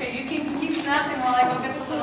Okay, you keep, keep snapping while I go get the.